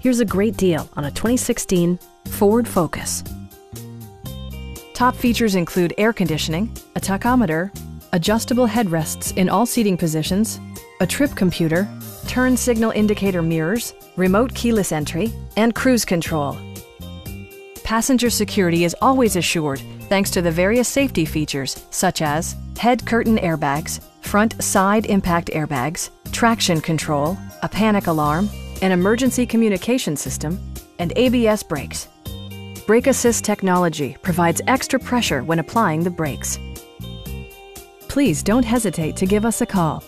Here's a great deal on a 2016 Ford Focus. Top features include air conditioning, a tachometer, adjustable headrests in all seating positions, a trip computer, turn signal indicator mirrors, remote keyless entry, and cruise control. Passenger security is always assured thanks to the various safety features such as head curtain airbags, front side impact airbags, traction control, a panic alarm, an emergency communication system, and ABS brakes. Brake Assist technology provides extra pressure when applying the brakes. Please don't hesitate to give us a call.